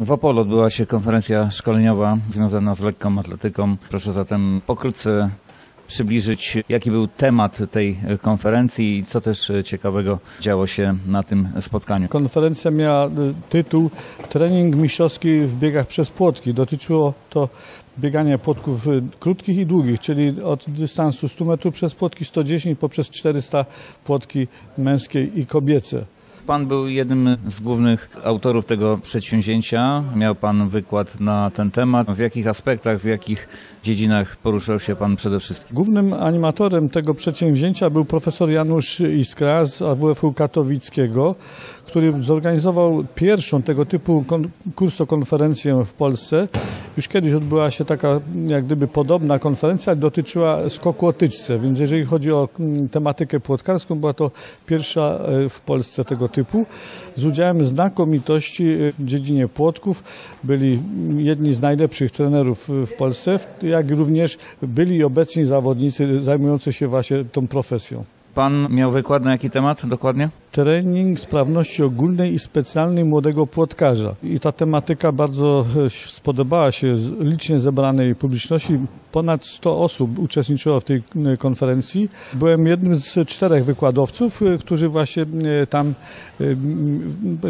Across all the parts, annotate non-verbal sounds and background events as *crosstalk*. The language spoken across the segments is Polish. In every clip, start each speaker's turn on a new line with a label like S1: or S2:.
S1: W Opolu odbyła się konferencja szkoleniowa związana z lekką atletyką. Proszę zatem pokrótce przybliżyć, jaki był temat tej konferencji i co też ciekawego działo się na tym spotkaniu.
S2: Konferencja miała y, tytuł Trening mistrzowski w biegach przez płotki. Dotyczyło to biegania płotków y, krótkich i długich, czyli od dystansu 100 metrów przez płotki 110 poprzez 400 płotki męskie i kobiece.
S1: Pan był jednym z głównych autorów tego przedsięwzięcia. Miał Pan wykład na ten temat. W jakich aspektach, w jakich dziedzinach poruszał się Pan przede wszystkim?
S2: Głównym animatorem tego przedsięwzięcia był profesor Janusz Iskra z AWF-u katowickiego, który zorganizował pierwszą tego typu kursokonferencję w Polsce. Już kiedyś odbyła się taka jak gdyby podobna konferencja, dotyczyła skoku o tyczce, więc jeżeli chodzi o mm, tematykę płotkarską, była to pierwsza e, w Polsce tego typu. Z udziałem znakomitości e, w dziedzinie płotków byli jedni z najlepszych trenerów w Polsce, jak również byli obecni zawodnicy zajmujący się właśnie tą profesją.
S1: Pan miał wykład na jaki temat dokładnie?
S2: Trening sprawności ogólnej i specjalnej młodego płotkarza. I ta tematyka bardzo e, spodobała się licznie zebranej publiczności. Ponad 100 osób uczestniczyło w tej e, konferencji. Byłem jednym z czterech wykładowców, e, którzy właśnie tam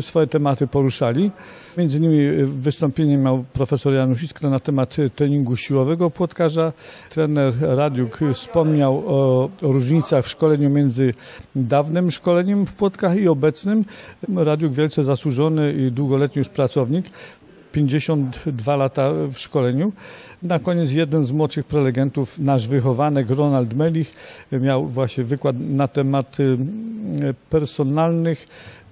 S2: swoje tematy poruszali. Między innymi wystąpienie miał profesor Janusz Iskra na temat treningu siłowego płotkarza. Trener Radiuk wspomniał o różnicach w szkoleniu między dawnym szkoleniem w i obecnym. Radiuk wielce zasłużony i długoletni już pracownik. 52 lata w szkoleniu. Na koniec jeden z młodszych prelegentów, nasz wychowanek Ronald Melich, miał właśnie wykład na temat y, personalnych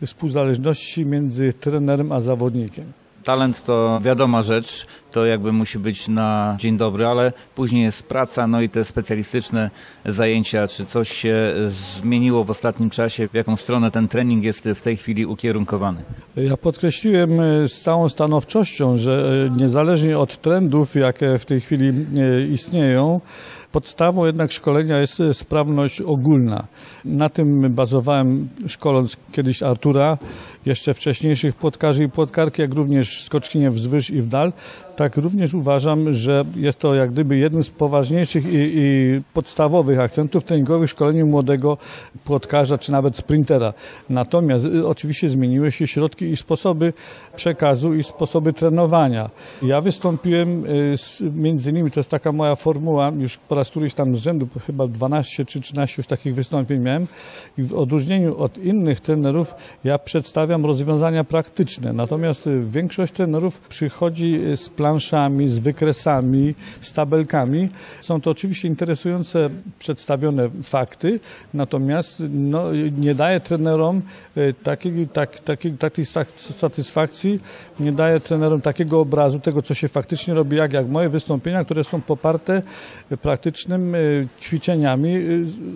S2: współzależności między trenerem a zawodnikiem.
S1: Talent to wiadoma rzecz, to jakby musi być na dzień dobry, ale później jest praca, no i te specjalistyczne zajęcia. Czy coś się zmieniło w ostatnim czasie? W jaką stronę ten trening jest w tej chwili ukierunkowany?
S2: Ja podkreśliłem e, z całą stanowczością, że e, niezależnie od trendów, jakie w tej chwili e, istnieją, Podstawą jednak szkolenia jest sprawność ogólna. Na tym bazowałem szkoląc kiedyś Artura, jeszcze wcześniejszych płotkarzy i płotkarki, jak również skoczkinie wzwyż i w dal. Tak również uważam, że jest to jak gdyby jeden z poważniejszych i, i podstawowych akcentów treningowych w szkoleniu młodego płotkarza czy nawet sprintera. Natomiast y, oczywiście zmieniły się środki i sposoby przekazu i sposoby trenowania. Ja wystąpiłem y, z, między innymi, to jest taka moja formuła, już po raz któryś tam z rzędu, chyba 12 czy 13 już takich wystąpień miałem i w odróżnieniu od innych trenerów ja przedstawiam rozwiązania praktyczne. Natomiast y, większość trenerów przychodzi z planszami, z wykresami, z tabelkami. Są to oczywiście interesujące przedstawione fakty, natomiast no, nie daje trenerom y, takiej, tak, takiej, takiej satysfakcji, nie daje trenerom takiego obrazu tego, co się faktycznie robi, jak, jak moje wystąpienia, które są poparte praktycznymi y, ćwiczeniami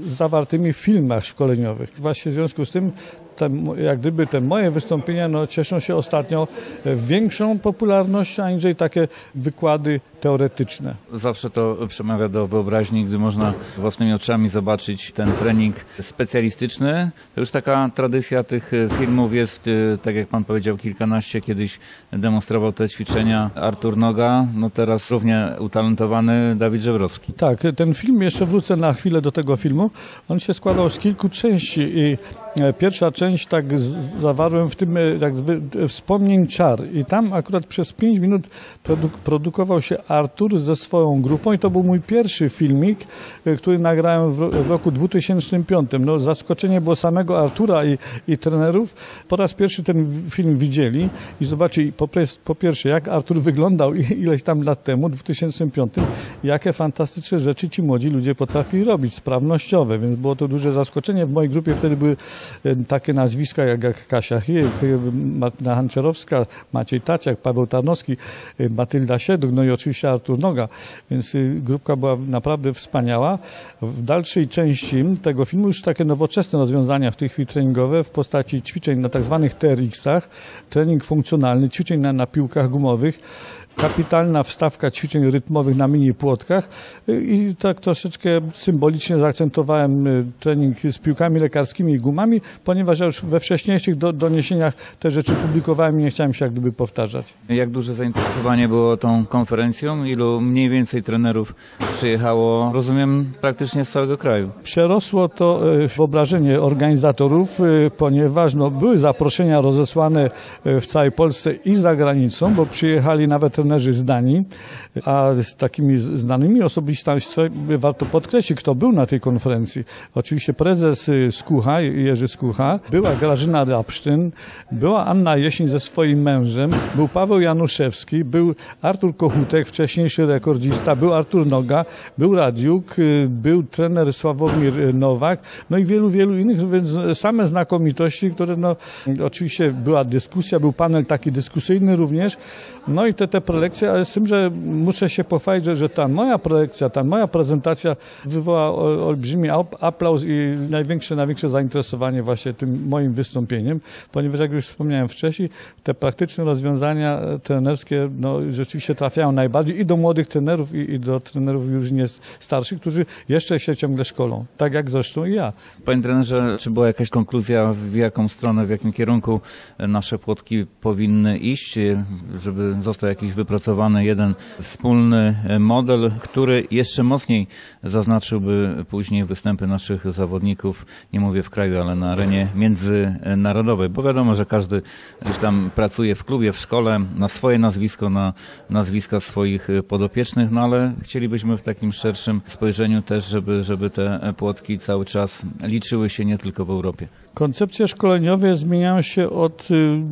S2: zawartymi w filmach szkoleniowych. Właśnie w związku z tym te, jak gdyby te moje wystąpienia no, cieszą się ostatnio e, większą popularnością, aniżeli takie wykłady teoretyczne.
S1: Zawsze to przemawia do wyobraźni, gdy można własnymi oczami zobaczyć ten trening specjalistyczny. To już taka tradycja tych e, filmów jest, e, tak jak pan powiedział, kilkanaście kiedyś demonstrował te ćwiczenia Artur Noga, no teraz równie utalentowany Dawid Żebrowski.
S2: Tak, ten film, jeszcze wrócę na chwilę do tego filmu, on się składał z kilku części i pierwsza część tak zawarłem w tym e, jak wspomnień czar i tam akurat przez 5 minut produ produkował się Artur ze swoją grupą i to był mój pierwszy filmik, e, który nagrałem w, roku 2005. No, zaskoczenie było samego Artura i, i trenerów. Po raz pierwszy ten film widzieli i zobaczyli po, po pierwsze jak Artur wyglądał *laughs* ileś tam lat temu, w 2005, jakie fantastyczne rzeczy ci młodzi ludzie potrafili robić, sprawnościowe, więc było to duże zaskoczenie. W mojej grupie wtedy były e, takie nazwiska jak, Kasia Chijek, Martyna Hanczerowska, Maciej Taciak, Paweł Tarnowski, y, Matylda Sieduk, no i oczywiście Artur Noga, więc y, grupka była naprawdę wspaniała. W dalszej części tego filmu już takie nowoczesne rozwiązania w tej chwili treningowe w postaci ćwiczeń na tak zwanych TRX-ach, trening funkcjonalny, ćwiczeń na, na piłkach gumowych, kapitalna wstawka ćwiczeń rytmowych na mini płotkach y, i tak troszeczkę symbolicznie zaakcentowałem y, trening z piłkami lekarskimi i gumami, ponieważ ja już we wcześniejszych do, doniesieniach te rzeczy publikowałem i nie chciałem się jak gdyby powtarzać.
S1: Jak duże zainteresowanie było tą konferencją? Ilu mniej więcej trenerów przyjechało, rozumiem, praktycznie z całego kraju?
S2: Przerosło to e, wyobrażenie organizatorów, ponieważ no, były zaproszenia rozesłane w całej Polsce i za granicą, bo przyjechali nawet trenerzy z Danii, a z takimi znanymi osobistościami warto podkreślić, kto był na tej konferencji. Oczywiście prezes y, Skucha, Jerzy Skucha, była Grażyna Rapsztyn, była Anna Jesień ze swoim mężem, był Paweł Januszewski, był Artur Kochutek, wcześniejszy rekordzista, był Artur Noga, był Radiuk, y, był trener Sławomir y, Nowak, no i wielu, wielu innych, więc same znakomitości, które no, oczywiście była dyskusja, był panel taki dyskusyjny również, no i te, te prelekcje, ale z tym, że muszę się pochwalić, że, że ta moja prelekcja, ta moja prezentacja wywołała ol- olbrzymi ap- aplauz i największe, największe zainteresowanie właśnie tym moim wystąpieniem, ponieważ jak już wspomniałem wcześniej, te praktyczne rozwiązania e, trenerskie no, rzeczywiście trafiają najbardziej i do młodych trenerów, i, i do trenerów już nie starszych, którzy jeszcze się ciągle szkolą, tak jak zresztą i ja.
S1: Panie trenerze, czy była jakaś konkluzja, w jaką stronę, w jakim kierunku nasze płotki powinny iść, żeby został jakiś wypracowany jeden wspólny model, który jeszcze mocniej zaznaczyłby później występy naszych zawodników, nie mówię w kraju, ale na arenie międzynarodowej, bo wiadomo, że każdy gdzieś tam pracuje w klubie, w szkole, na swoje nazwisko, na nazwiska swoich podopiecznych, no ale chcielibyśmy w takim szerszym spojrzeniu też, żeby, żeby te płotki cały czas liczyły się nie tylko w Europie.
S2: Koncepcje szkoleniowe zmieniają się od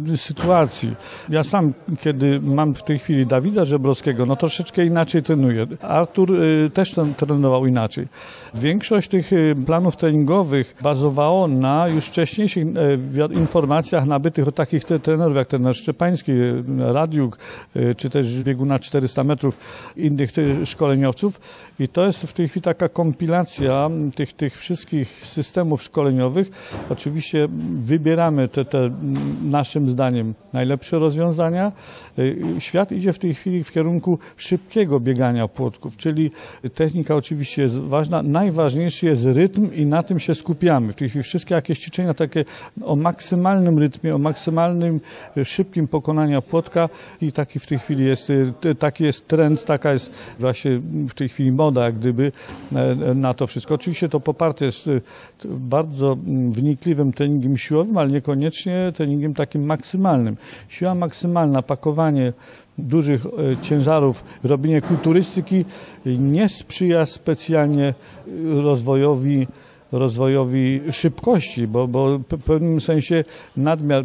S2: y, sytuacji. Ja sam, kiedy mam w tej chwili Dawida Żebrowskiego, no troszeczkę inaczej trenuję. Artur y, też ten, trenował inaczej. Większość tych y, planów treningowych bazowało na już wcześniejszych y, informacjach nabytych od takich trenerów jak trener Szczepański, Radiuk, czy też biegu na 400 metrów innych szkoleniowców. I to jest w tej chwili taka kompilacja tych, tych wszystkich systemów szkoleniowych. Oczywiście wybieramy te, te naszym zdaniem najlepsze rozwiązania. Świat idzie w tej chwili w kierunku szybkiego biegania płotków, czyli technika oczywiście jest ważna. Najważniejszy jest rytm i na tym się skupiamy. W tej chwili wszystkie jakieś ćwiczenia takie o maksymalnym rytmie, o maksymalnym y, szybkim pokonania płotka i taki w tej chwili jest, t- taki jest trend, taka jest właśnie w tej chwili moda jak gdyby e, na to wszystko. Oczywiście to poparte jest bardzo wnikliwym treningiem siłowym, ale niekoniecznie treningiem takim maksymalnym. Siła maksymalna, pakowanie dużych e, ciężarów, robienie kulturystyki nie sprzyja specjalnie rozwojowi rozwojowi szybkości, bo, bo w pewnym sensie nadmiar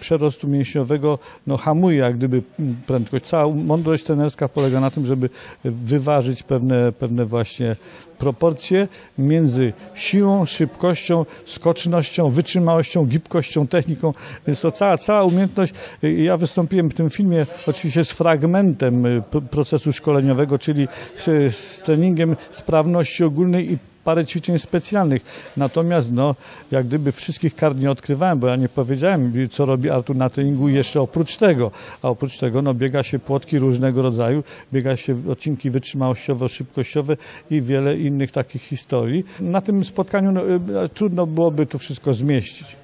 S2: przerostu mięśniowego no, hamuje jak gdyby prędkość. Cała mądrość trenerska polega na tym, żeby wyważyć pewne, pewne właśnie proporcje między siłą, szybkością, skocznością, wytrzymałością, gibkością, techniką. Więc to cała, cała umiejętność. Ja wystąpiłem w tym filmie oczywiście z fragmentem y, procesu szkoleniowego, czyli z, z treningiem sprawności ogólnej i parę ćwiczeń specjalnych. Natomiast no, jak gdyby wszystkich kart nie odkrywałem, bo ja nie powiedziałem, co robi Artur na treningu jeszcze oprócz tego. A oprócz tego no, biega się płotki różnego rodzaju, biega się odcinki wytrzymałościowe, szybkościowe i wiele innych takich historii. Na tym spotkaniu no, y, trudno byłoby to wszystko zmieścić.